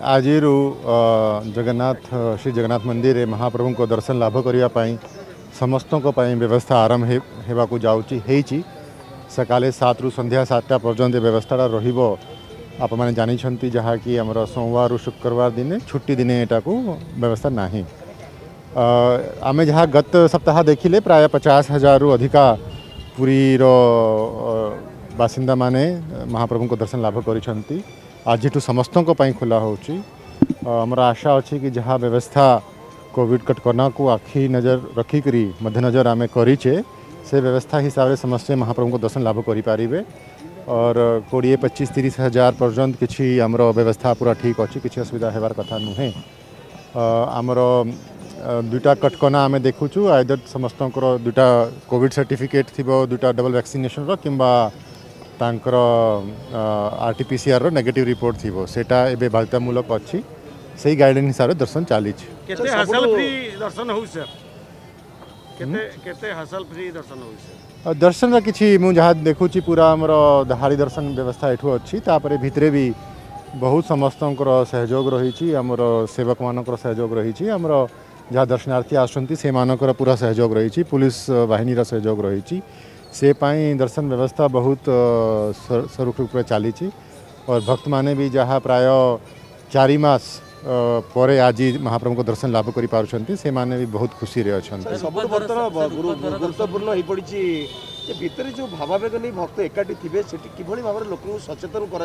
आज जगन्नाथ श्री जगन्नाथ मंदिर महाप्रभु को दर्शन लाभ करने समस्त व्यवस्था आरंभ होगाक जाऊँगी सका सात रु सन्ध्या सतटा पर्यटन व्यवस्था रही मैंने जहाँ कि आम सोमवार शुक्रवार दिन छुट्टी दिन यटा को व्यवस्था ना आम जहाँ गत सप्ताह देखिले प्राय पचास हजार रु अधिका पुरीर बासीदा मैंने महाप्रभु को दर्शन लाभ कर आजिठू समस्त खोला होमर आशा अच्छी कि जहाँ व्यवस्था कोविड कटकना को आखि नजर रखिक मध्यनजर आम करे से व्यवस्था हिसाब से समस्ते महाप्रभु को दर्शन लाभ करें और कोड़े पचीस तीस हजार पर्यटन किसी आमर व्यवस्था पूरा ठीक अच्छी किसी असुविधा होवार कथा नुहे आमर दुईटा कटकना आम देखु आइदर समस्त दुटा कोविड सर्टिफिकेट थी दुटा डबल वैक्सीनेसन कि आरटीपीसीआर नेगेटिव रिपोर्ट थी से बाध्यतामूलक अच्छी से ही गाइडल हिसाब से दर्शन चली दर्शन कि देखु पूरा आम धारी दर्शन व्यवस्था यठू अच्छी भितर भी बहुत समस्त सहयोग रही सेवक मान सहयोग रही जहाँ दर्शनार्थी आसान पूरा सहयोग रही पुलिस बाहन रही से पाई दर्शन व्यवस्था बहुत सुरुख रूप में चली भक्त माने भी जहाँ प्राय चारिमास पर आज महाप्रभु को दर्शन लाभ कर पार्टी से मैंने भी बहुत खुशी अच्छा गुरुत्वपूर्ण भावावेग नहीं भक्त एकाठी थे कि भाव में लोक सचेतन कर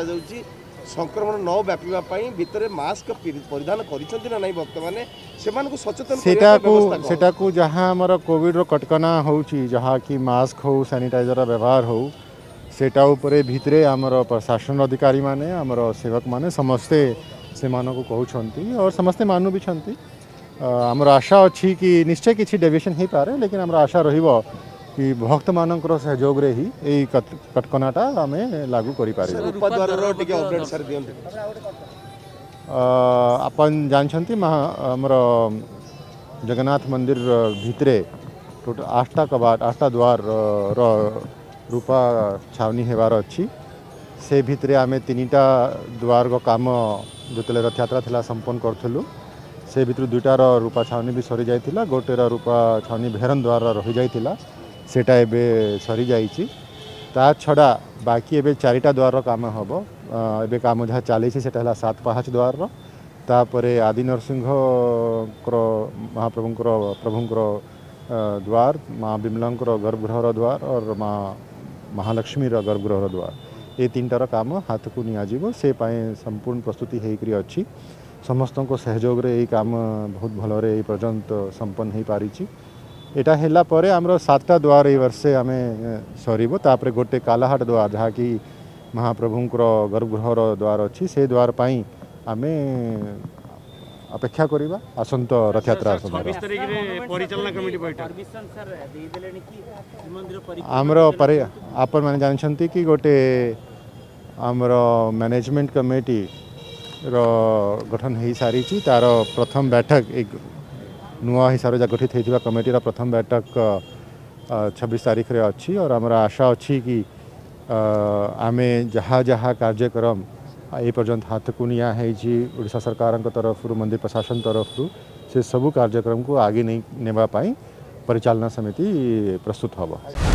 संक्रमण न व्यापी भितर मस्क परिधान करना ना भक्त मैंने से जहाँ कॉविड्र कटकना होस्क हो सानिटाइजर व्यवहार हो सेटा भितरे आमर प्रशासन अधिकारी मैंने आमर सेवक मैंने समस्ते से मानक कहते और समस्ते मानु भी आमर आशा अच्छी कि निश्चय किसी डेविएशन हो पाए लेकिन आमर आशा रहा कि भक्त मान सहयोग कटकनाटा आम लागू कर जगन्नाथ मंदिर भितर टोट आठटा कबाट आठटा द्वार रूपा छावनी होवार अच्छी से भितर आम तीन टा द्वार काम जो रथयात्रा थी संपन्न करूँ से भितर दुईटार रूपा छावनी भी सरी जाइला गोटे रूपा छावनी भेरन द्वार रही जाइला सेटा एबे सरी जा छड़ा बाकी एबे चारिटा द्वार काम हम एबे काम जहाँ चली सात पहाच द्वार तापर आदि नरसिंह महाप्रभु प्रभुंर द्वार माँ विमला गर्भगृह द्वार और माँ महालक्ष्मी गर्भगृह द्वार ये तीन टार काम हाथ को निजी से संपूर्ण प्रस्तुति होकर अच्छी समस्त सहयोग यही काम बहुत भल पर्यंत संपन्न हो पारिश এটা হেলা পরে আমর সাতটা দ্বার এই বর্ষে আমি সরিবো তাপরে গটে কালাহাট দ্বার যাহা কি মহাপ্ৰভুଙ୍କর গরগৃহর দ্বার আছে সেই দ্বার পাই আমি अपेक्षा করিবা আসন্ত রথযাত্রা আসন্ত 26 তারিখরে পরিচালনা কমিটি বৈঠকর সার্ভিসন স্যার এই দিলেనికి হিমমন্দির পরি আমরা পারে আপন মানে জানচন্তি কি গটে আমর ম্যানেজমেন্ট কমিটি র গঠন হই সারিছি তার প্রথম বৈঠক এক ନୂଆ ହିସାବରେ ଗଠିତ ହୋଇଥିବା କମିଟିର ପ୍ରଥମ ବୈଠକ ଛବିଶ ତାରିଖରେ ଅଛି ଆଉ ଆମର ଆଶା ଅଛି କି ଆମେ ଯାହା ଯାହା କାର୍ଯ୍ୟକ୍ରମ ଏ ପର୍ଯ୍ୟନ୍ତ ହାତକୁ ନିଆହେଇଛି ଓଡ଼ିଶା ସରକାରଙ୍କ ତରଫରୁ ମନ୍ଦିର ପ୍ରଶାସନ ତରଫରୁ ସେସବୁ କାର୍ଯ୍ୟକ୍ରମକୁ ଆଗେଇ ନେବା ପାଇଁ ପରିଚାଳନା ସମିତି ପ୍ରସ୍ତୁତ ହେବ